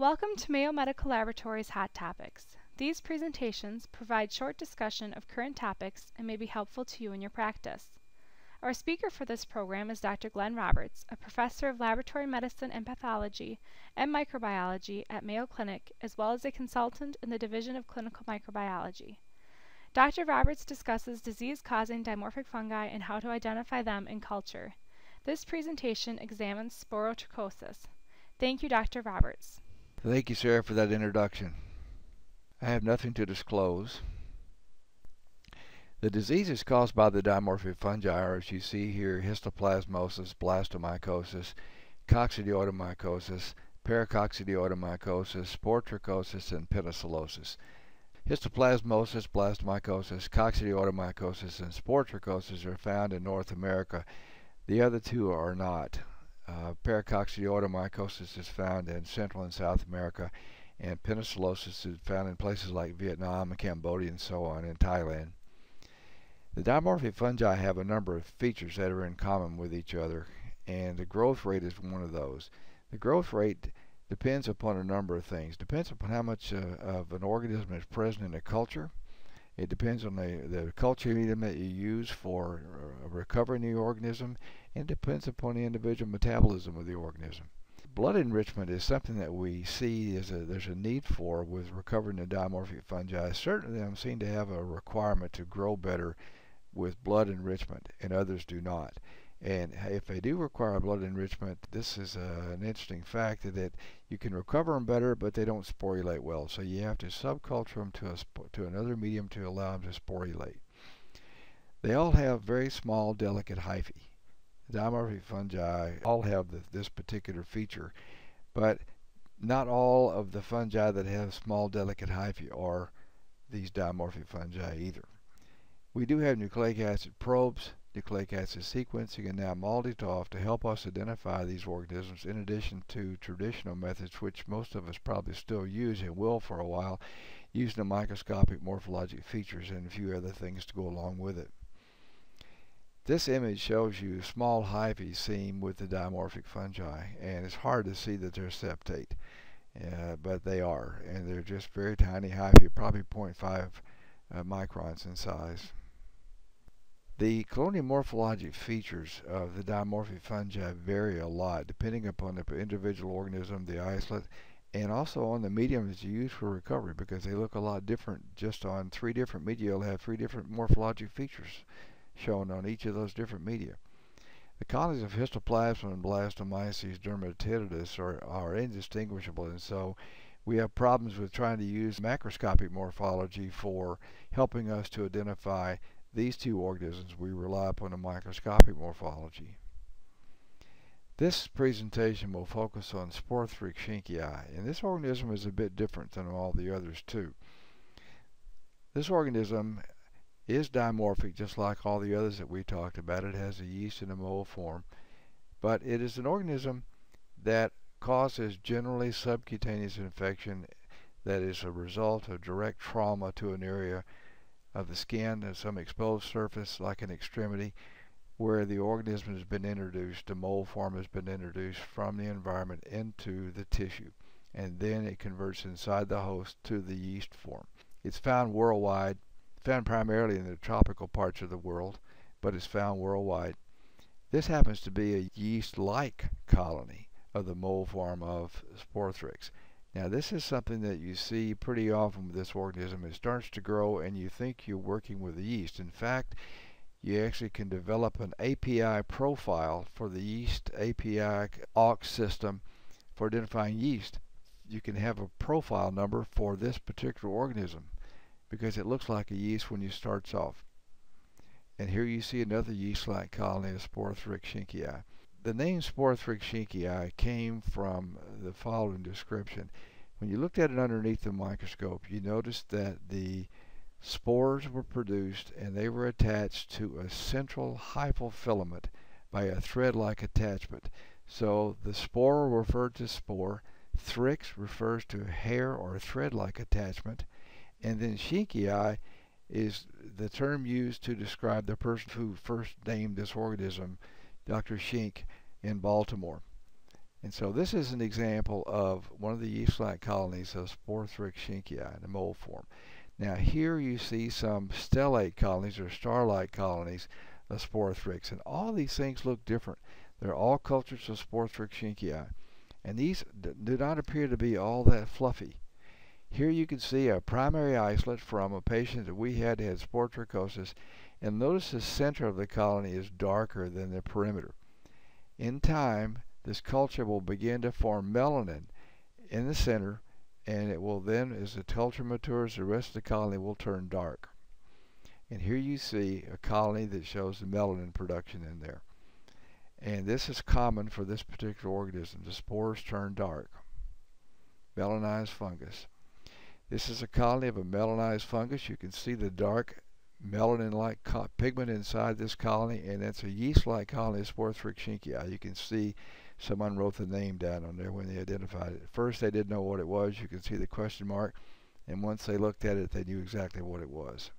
Welcome to Mayo Medical Laboratories Hot Topics. These presentations provide short discussion of current topics and may be helpful to you in your practice. Our speaker for this program is Dr. Glenn Roberts, a professor of laboratory medicine and pathology and microbiology at Mayo Clinic, as well as a consultant in the Division of Clinical Microbiology. Dr. Roberts discusses disease-causing dimorphic fungi and how to identify them in culture. This presentation examines sporotrichosis. Thank you, Dr. Roberts. Thank you, Sarah, for that introduction. I have nothing to disclose. The diseases caused by the dimorphic fungi are, as you see here, histoplasmosis, blastomycosis, coccidioidomycosis, paracoccidioidomycosis, sporotrichosis, and penicillosis. Histoplasmosis, blastomycosis, coccidioidomycosis, and sporotrichosis are found in North America. The other two are not. Uh, paracoccidioidomycosis is found in Central and South America, and penicillosis is found in places like Vietnam and Cambodia and so on, in Thailand. The dimorphic fungi have a number of features that are in common with each other, and the growth rate is one of those. The growth rate depends upon a number of things. Depends upon how much uh, of an organism is present in a culture. It depends on the, the culture medium that you use for uh, recovering the organism, and depends upon the individual metabolism of the organism. Blood enrichment is something that we see as a, there's a need for with recovering the dimorphic fungi. Certain of them seem to have a requirement to grow better with blood enrichment, and others do not. And if they do require blood enrichment, this is uh, an interesting fact that you can recover them better, but they don't sporulate well. So you have to subculture them to, a, to another medium to allow them to sporulate. They all have very small, delicate hyphae. Dimorphic fungi all have the, this particular feature, but not all of the fungi that have small, delicate hyphae are these dimorphic fungi either. We do have nucleic acid probes, nucleic acid sequencing, and now MALDI-TOF to help us identify these organisms in addition to traditional methods which most of us probably still use and will for a while using the microscopic morphologic features and a few other things to go along with it. This image shows you small hyphae seen with the dimorphic fungi and it's hard to see that they're septate uh, but they are and they're just very tiny hyphae probably 0.5 uh, microns in size. The colonial morphologic features of the dimorphic fungi vary a lot depending upon the individual organism, the isolate, and also on the medium that's used for recovery because they look a lot different just on three different media. You'll have three different morphologic features shown on each of those different media. The colonies of histoplasma and blastomyces dermatitidis are, are indistinguishable and so we have problems with trying to use macroscopic morphology for helping us to identify these two organisms, we rely upon a microscopic morphology. This presentation will focus on Sporothrix schenckii, and this organism is a bit different than all the others too. This organism is dimorphic just like all the others that we talked about. It has a yeast and a mold form, but it is an organism that causes generally subcutaneous infection that is a result of direct trauma to an area of the skin and some exposed surface like an extremity where the organism has been introduced, the mold form has been introduced from the environment into the tissue and then it converts inside the host to the yeast form. It's found worldwide, found primarily in the tropical parts of the world, but it's found worldwide. This happens to be a yeast-like colony of the mold form of Sporothrix. Now this is something that you see pretty often with this organism. It starts to grow and you think you're working with the yeast. In fact, you actually can develop an API profile for the yeast API AUX system for identifying yeast. You can have a profile number for this particular organism because it looks like a yeast when you starts off. And here you see another yeast-like colony of Sporothrix schenckii. The name Sporothrix schenckii came from the following description. When you looked at it underneath the microscope, you noticed that the spores were produced and they were attached to a central hyphal filament by a thread-like attachment. So the spore referred to spore, thrix refers to hair or thread-like attachment, and then schenckii is the term used to describe the person who first named this organism Dr. Schenck in Baltimore. And so this is an example of one of the yeast-like colonies of Sporothrix schenckii in the mold form. Now here you see some stellate colonies or star-like colonies of Sporothrix. And all these things look different. They're all cultures of Sporothrix schenckii. And these do not appear to be all that fluffy. Here you can see a primary isolate from a patient that we had had sporotrichosis. And notice the center of the colony is darker than the perimeter. In time, this culture will begin to form melanin in the center and it will then, as the culture matures, the rest of the colony will turn dark. And here you see a colony that shows the melanin production in there. And this is common for this particular organism. The spores turn dark. Melanized fungus. This is a colony of a melanized fungus. You can see the dark melanin-like pigment inside this colony, and it's a yeast-like colony of Sporothrix schenckii. You can see someone wrote the name down on there when they identified it. At first they didn't know what it was. You can see the question mark. And once they looked at it, they knew exactly what it was.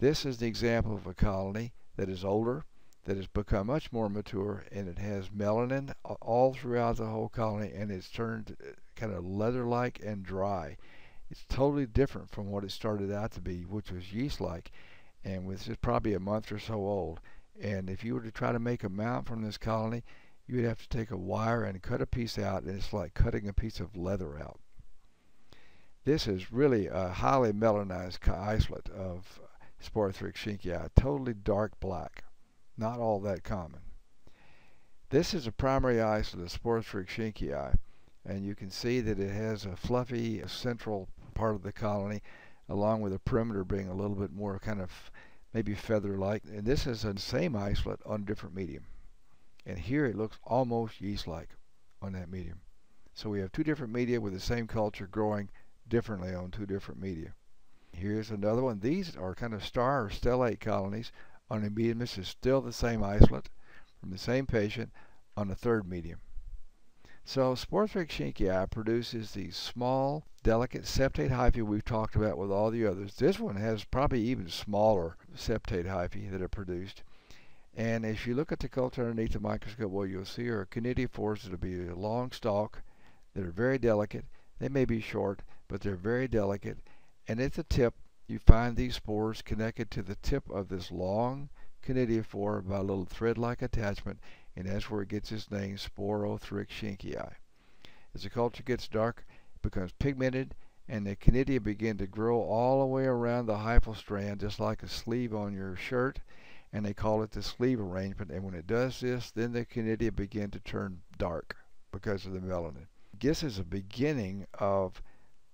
This is the example of a colony that is older, that has become much more mature, and it has melanin all throughout the whole colony, and it's turned uh, kind of leather-like and dry. It's totally different from what it started out to be, which was yeast-like, and was just probably a month or so old. And if you were to try to make a mount from this colony, you would have to take a wire and cut a piece out, and it's like cutting a piece of leather out. This is really a highly melanized isolate of Sporothrix schenckii, totally dark black, not all that common. This is a primary isolate of Sporothrix schenckii, and you can see that it has a fluffy central part of the colony, along with the perimeter being a little bit more kind of maybe feather-like. And this is the same isolate on different medium. And here it looks almost yeast-like on that medium. So we have two different media with the same culture growing differently on two different media. Here's another one. These are kind of star or stellate colonies on a medium. Is still the same isolate from the same patient on a third medium. So Sporothrix schenckii produces these small, delicate septate hyphae we've talked about with all the others. This one has probably even smaller septate hyphae that are produced. And if you look at the culture underneath the microscope, what you'll see are conidiophores that'll be a long stalk that are very delicate. They may be short, but they're very delicate. And at the tip, you find these spores connected to the tip of this long conidiophore by a little thread-like attachment, and that's where it gets its name, Sporothrix schenckii. As the culture gets dark, it becomes pigmented, and the conidia begin to grow all the way around the hyphal strand, just like a sleeve on your shirt and they call it the sleeve arrangement. And when it does this, then the conidia begin to turn dark because of the melanin. This is a beginning of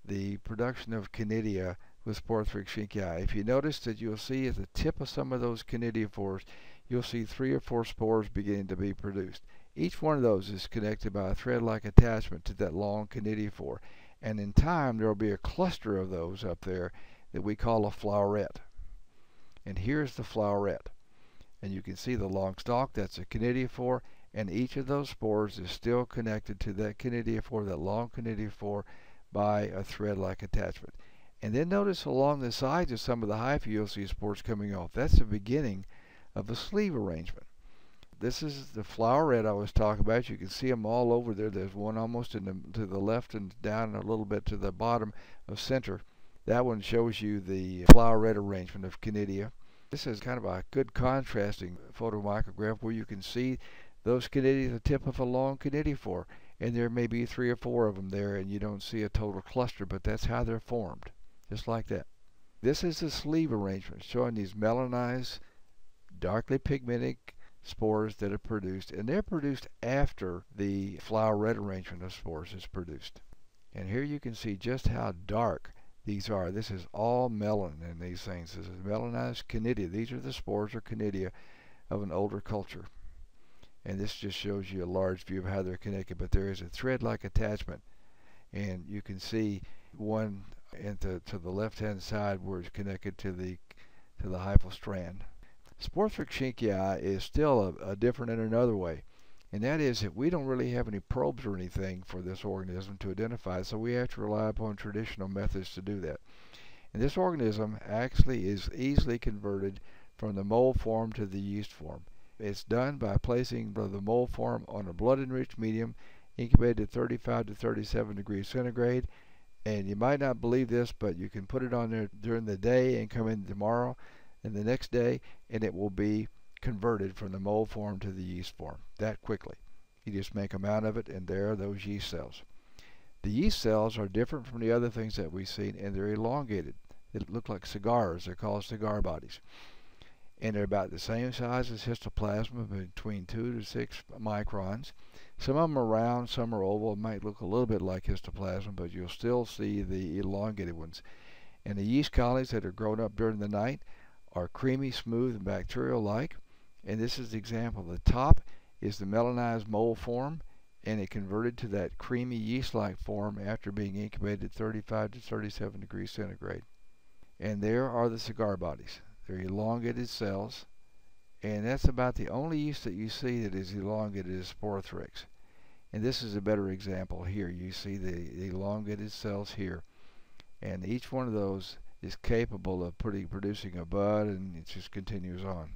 the production of conidia with schenckii. If you notice that you'll see at the tip of some of those conidiophores, you'll see three or four spores beginning to be produced. Each one of those is connected by a thread-like attachment to that long conidiophore. And in time, there will be a cluster of those up there that we call a floweret. And here's the floweret and you can see the long stalk, that's a conidiophore, and each of those spores is still connected to that conidiophore, that long conidiophore, by a thread-like attachment. And then notice along the sides of some of the hyphae you'll see spores coming off. That's the beginning of a sleeve arrangement. This is the floweret I was talking about. You can see them all over there. There's one almost the, to the left and down a little bit to the bottom of center. That one shows you the floweret arrangement of conidia. This is kind of a good contrasting photomicrograph where you can see those conidia, the tip of a long conidiophore, and there may be three or four of them there and you don't see a total cluster, but that's how they're formed, just like that. This is the sleeve arrangement showing these melanized, darkly pigmented spores that are produced, and they're produced after the floweret arrangement of spores is produced. And here you can see just how dark these are. This is all melanin in these things. This is melanized conidia. These are the spores or conidia of an older culture. And this just shows you a large view of how they're connected. But there is a thread-like attachment. And you can see one into to the left-hand side where it's connected to the to the hyphal strand. Sporothrix schenckii is still a, a different in another way and that is that we don't really have any probes or anything for this organism to identify, so we have to rely upon traditional methods to do that. And this organism actually is easily converted from the mold form to the yeast form. It's done by placing the mold form on a blood enriched medium incubated at 35 to 37 degrees centigrade. And you might not believe this, but you can put it on there during the day and come in tomorrow and the next day, and it will be converted from the mold form to the yeast form that quickly. You just make them out of it, and there are those yeast cells. The yeast cells are different from the other things that we've seen, and they're elongated. They look like cigars. They're called cigar bodies and they're about the same size as histoplasma, between 2 to 6 microns. Some of them are round, some are oval. It might look a little bit like histoplasma, but you'll still see the elongated ones. And the yeast colonies that are grown up during the night are creamy, smooth, and bacterial-like. And this is the example. The top is the melanized mold form, and it converted to that creamy yeast-like form after being incubated 35 to 37 degrees centigrade. And there are the cigar bodies. They're elongated cells, and that's about the only yeast that you see that is elongated is Sporothrix. And this is a better example here. You see the elongated cells here, and each one of those is capable of pretty, producing a bud, and it just continues on.